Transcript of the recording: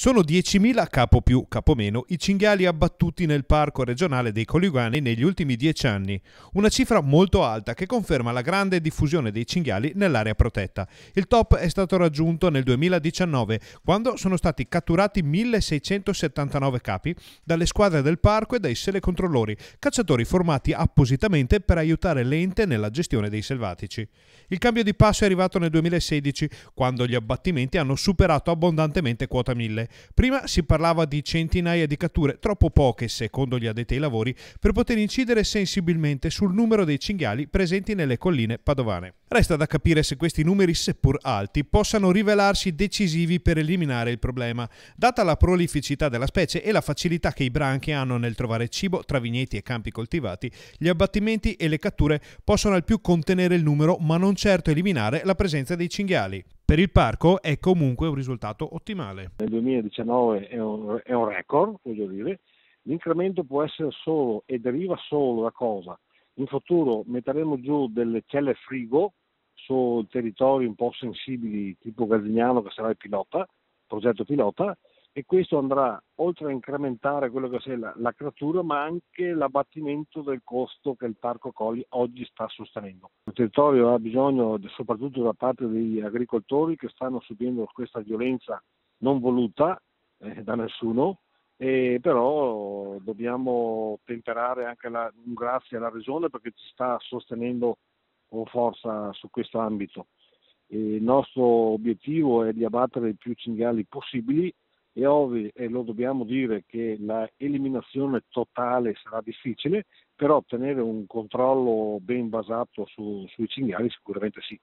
Sono 10.000 capo più, capo meno i cinghiali abbattuti nel parco regionale dei Coliugani negli ultimi dieci anni, una cifra molto alta che conferma la grande diffusione dei cinghiali nell'area protetta. Il top è stato raggiunto nel 2019, quando sono stati catturati 1.679 capi dalle squadre del parco e dai selecontrollori, cacciatori formati appositamente per aiutare l'ente nella gestione dei selvatici. Il cambio di passo è arrivato nel 2016, quando gli abbattimenti hanno superato abbondantemente quota 1000 Prima si parlava di centinaia di catture, troppo poche secondo gli addetti ai lavori, per poter incidere sensibilmente sul numero dei cinghiali presenti nelle colline padovane. Resta da capire se questi numeri, seppur alti, possano rivelarsi decisivi per eliminare il problema. Data la prolificità della specie e la facilità che i branchi hanno nel trovare cibo tra vigneti e campi coltivati, gli abbattimenti e le catture possono al più contenere il numero, ma non certo eliminare la presenza dei cinghiali. Per il parco è comunque un risultato ottimale. Nel 2019 è un, è un record, voglio dire. L'incremento può essere solo e deriva solo da cosa? In futuro metteremo giù delle celle frigo su territori un po' sensibili tipo Gazignano che sarà il pilota, progetto pilota, e questo andrà oltre a incrementare quello che sia la, la creatura, ma anche l'abbattimento del costo che il Parco Colli oggi sta sostenendo. Il territorio ha bisogno, soprattutto da parte degli agricoltori che stanno subendo questa violenza non voluta eh, da nessuno, e però dobbiamo temperare anche la, grazie alla Regione perché ci sta sostenendo con forza su questo ambito. Il nostro obiettivo è di abbattere i più cinghiali possibili è ovvio e lo dobbiamo dire che l'eliminazione totale sarà difficile, però ottenere un controllo ben basato su, sui cinghiali sicuramente sì.